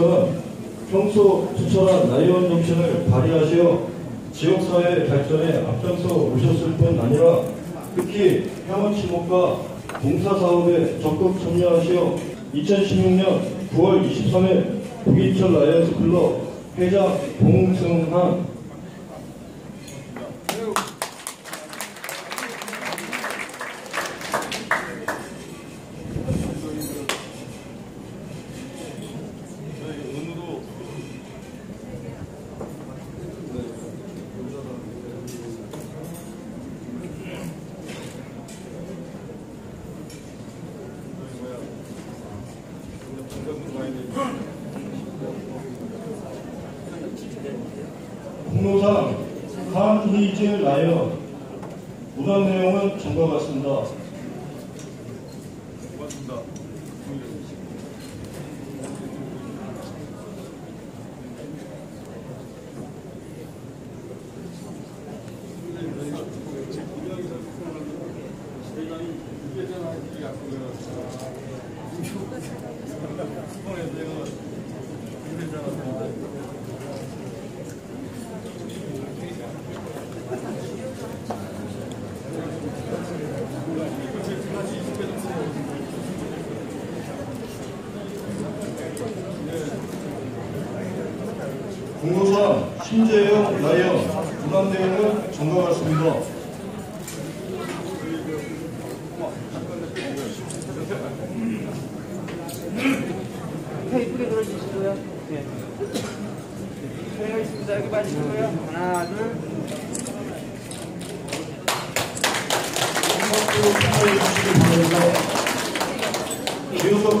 지역에서는 평소 투철한 라이온 정신을 발휘하시어 지역사회 발전에 앞장서 오셨을 뿐 아니라 특히 회원 친목과 봉사사업에 적극 참여하시어 2016년 9월 23일 북인천 라이온스 클럽 회장 봉승한 공로상 한리즈 라이언 무단 내용은 전과 같습니다. 고맙습니다. 공로상 신재영 라이언 내용은 전과 같습니다. 이쁘게 들어주시고요. 네. 촬영하겠습니다. 여기 봐주시고요. 하나, 둘. 건설